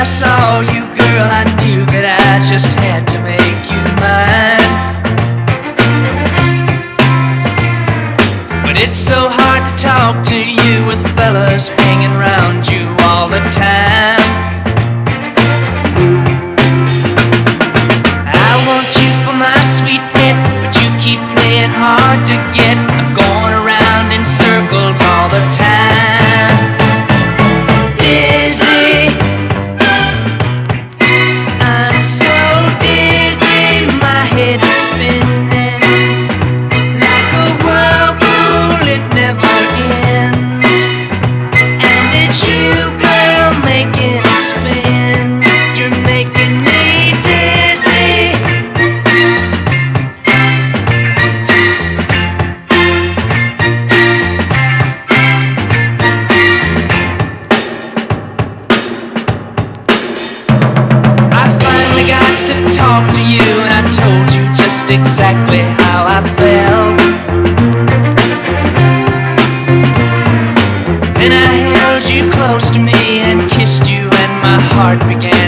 I saw you, girl, I knew that I just had to make you mine. But it's so hard to talk to you with fellas hanging around you all the time. I want you for my sweet pet, but you keep playing hard to get. I'm going around in circles all the time. You, and I told you just exactly how I felt. Then I held you close to me and kissed you, and my heart began.